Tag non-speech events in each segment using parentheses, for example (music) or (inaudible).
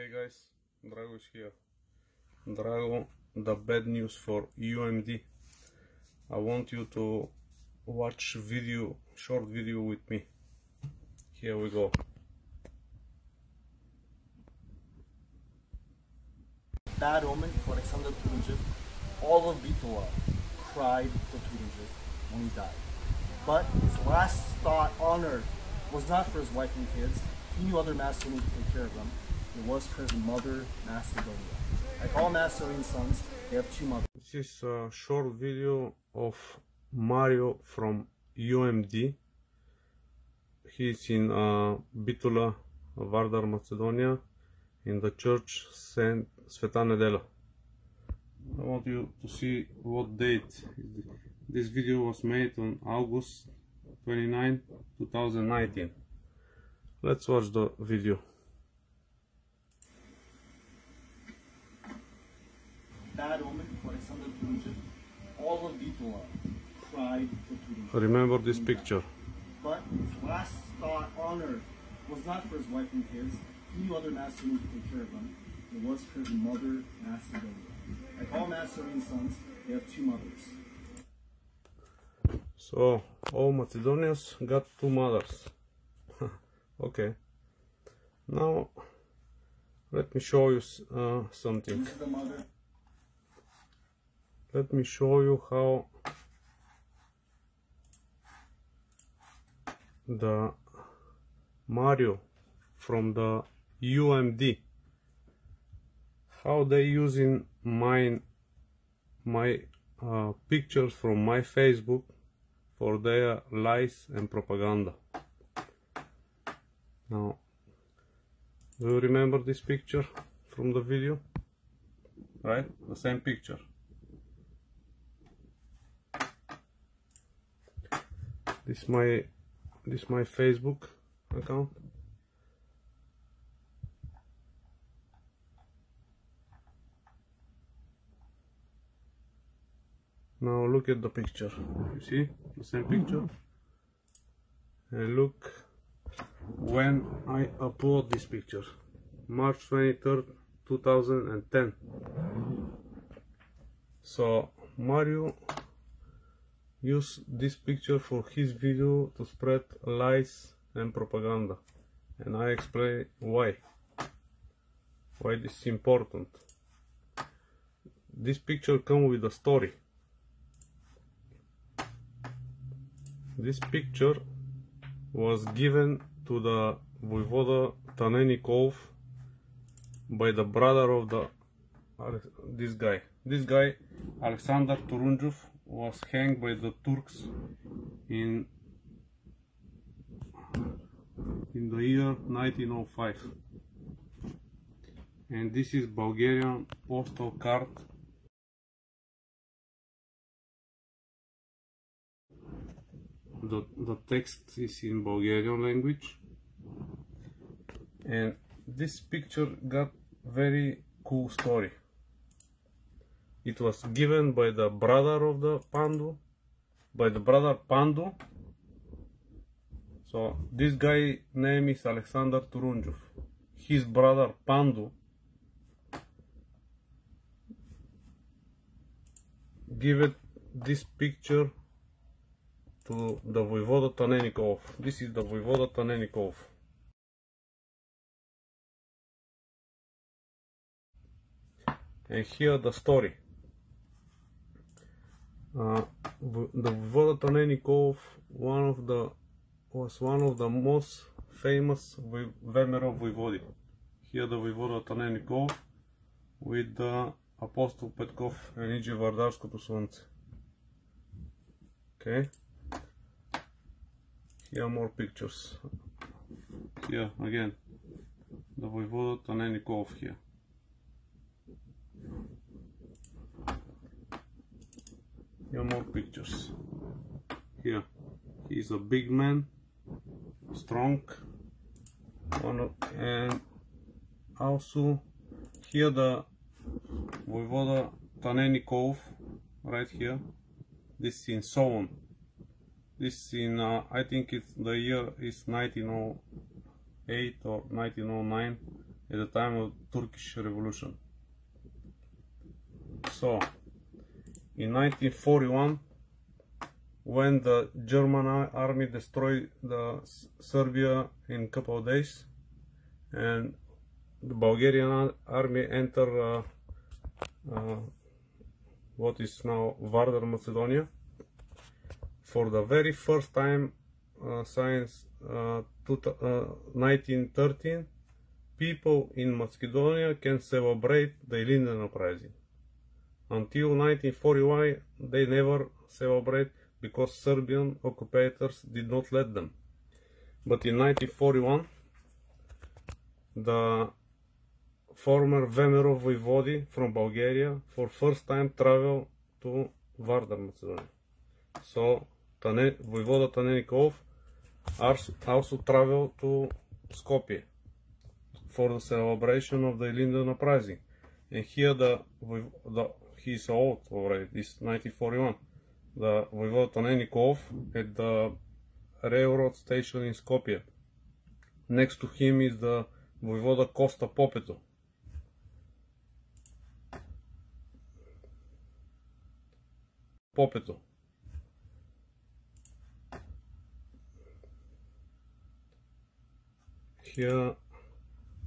Okay guys, Drago is here. Drago, the bad news for UMD. I want you to watch video, short video with me. Here we go. bad omen for Alexander Turundjov. All of Bitola cried for Turundjov when he died. But his last thought on earth was not for his wife and kids. He knew other Macedonians would take care of them. It was his mother, Macedonia. Like all Macedonian sons, they have two mothers. This is a short video of Mario from UMD. He's in uh, Bitola, Vardar, Macedonia, in the church Saint Sveta Nedela. I want you to see what date. This video was made on August 29, 2019. Let's watch the video. Bad omen for. All of Bitola cried for. Remember this picture. But his last thought on earth was not for his wife and kids. He knew other Macedonians would take care of them. It was for his mother, Macedonia. Like all Macedonian sons, they have two mothers. So all Macedonians got two mothers. (laughs) okay. Now let me show you uh, something. This is the mother. Let me show you how the Mario from the UMD how they using mine my uh, pictures from my Facebook for their lies and propaganda. Now, do you remember this picture from the video? Right? The same picture. This my this my Facebook account. Now look at the picture. You see the same picture? And look when I upload this picture. March 23rd, 2010. So Mario used this picture for his video to spread lies and propaganda. And I explain why. Why this is important. This picture come with a story. This picture was given to the Voivoda Tanenikov by the brother of the this guy. This guy, Alexander Turundjov, was hanged by the Turks in in the year 1905. And this is Bulgarian postal card. The, the text is in Bulgarian language. And this picture got very cool story it was given by the brother of the Pandu by the brother Pandu so this guy name is Alexander Turunjev his brother Pandu give it this picture to the Voivoda Tanenikov. This is the Voivoda Tanenikov. And here the story. The Volotonenikov one of the was one of the most famous VMRO Voivodi. Here the Voivoda with the Apostol Petkov and idzie Vardarskoto Slance. Okay. Here more pictures. Here again. The Voivoda here. Here more pictures. Here, he's a big man, strong, and also here the Voivoda Tanenikov, right here. This is in Solon. This in uh, I think it's the year is 1908 or 1909 at the time of Turkish Revolution. So, in 1941, when the German army destroyed the Serbia in a couple of days, and the Bulgarian army entered uh, uh, what is now Vardar, Macedonia. For the very first time uh, since 1913, uh, people in Macedonia can celebrate the Ilinden uprising. Until 1941, they never celebrate because Serbian occupators did not let them. But in 1941, the former Vemerov Voivodi from Bulgaria for first time traveled to Vardar, Macedonia. So Tane, Voivoda Tanenikov also traveled to Skopje for the celebration of the Linden uprising. And here the, the he's old already, he's 1941. The Voivod Tanenikov at the railroad station in Skopje. Next to him is the Voivoda Costa Popeto. Popeto. Here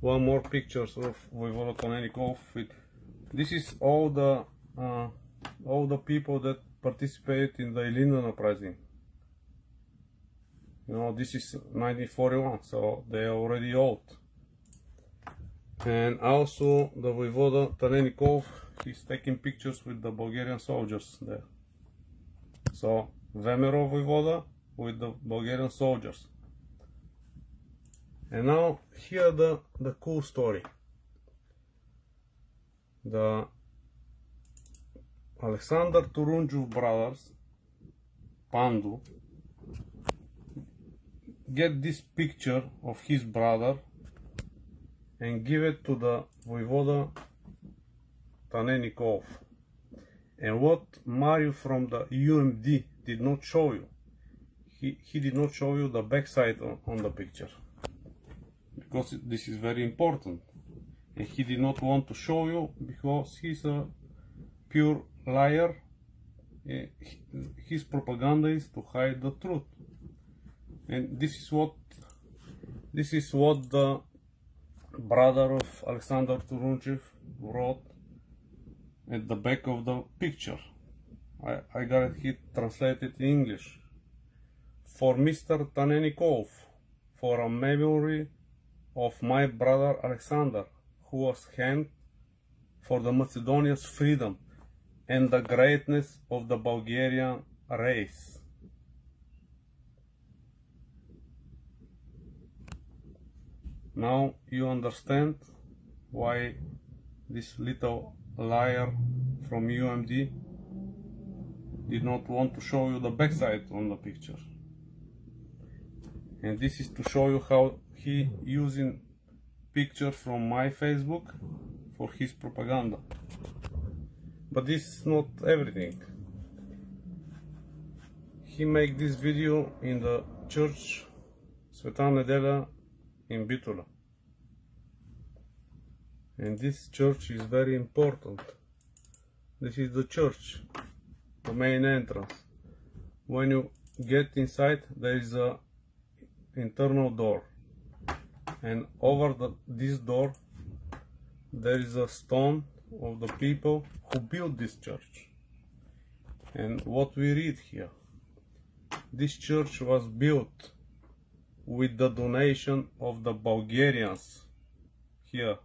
one more pictures of Voivoda Tanenikov with this is all the uh, all the people that participate in the Ilinden uprising. You know, this is 1941, so they are already old. And also the Voivoda Tanenikov, he's taking pictures with the Bulgarian soldiers there. So VMRO Voivoda with the Bulgarian soldiers. And now here the, the cool story. The Alexander Turundjov brothers, Pando, get this picture of his brother and give it to the Voivoda Tanenikov. And what Mario from the UMD did not show you, he, he did not show you the backside on, on the picture. Because this is very important. And he did not want to show you because he's a pure liar. Eh, his propaganda is to hide the truth. And this is what this is what the brother of Alexander Turundjov wrote at the back of the picture. I, I got it here translated in English. For Mr. Tanenikov, for a memory of my brother Alexander, who was hanged for the Macedonia's freedom and the greatness of the Bulgarian race. Now you understand why this little liar from UMD did not want to show you the backside on the picture. And this is to show you how he using picture from my Facebook for his propaganda. But this is not everything. He make this video in the church Sveta Nedelja in Bitola. And this church is very important. This is the church, the main entrance. When you get inside, there is a internal door. And over the, this door, there is a stone of the people who built this church. And what we read here, this church was built with the donation of the Bulgarians. Here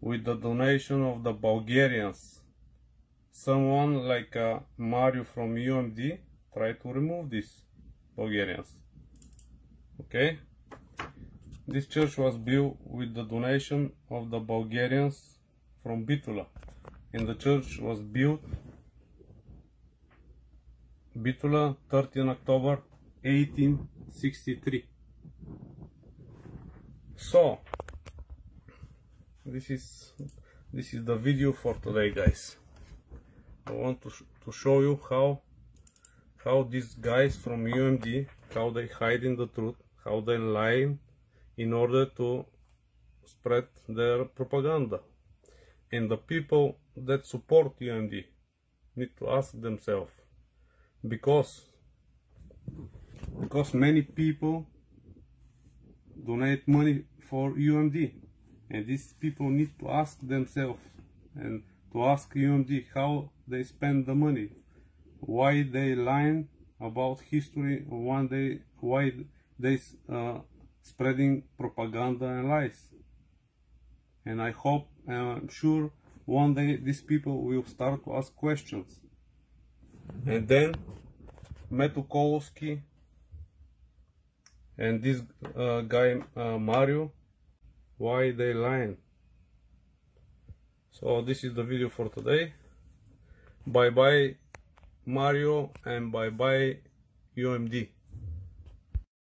with the donation of the Bulgarians. Someone like uh, Mario from UMD tried to remove these Bulgarians. Okay? This church was built with the donation of the Bulgarians from Bitola. And the church was built Bitola 13 October 1863 so this is this is the video for today guys. I want to, sh to show you how how these guys from UMD how they hide in the truth how they lie in order to spread their propaganda. And the people that support UMD need to ask themselves because because many people donate money for UMD and these people need to ask themselves and to ask UMD how they spend the money why they lie about history one day why they uh, spreading propaganda and lies. And I hope I'm sure one day these people will start to ask questions. And then Meto Koloski and this uh, guy uh, Mario why they lying? So this is the video for today. Bye bye Mario and bye bye UMD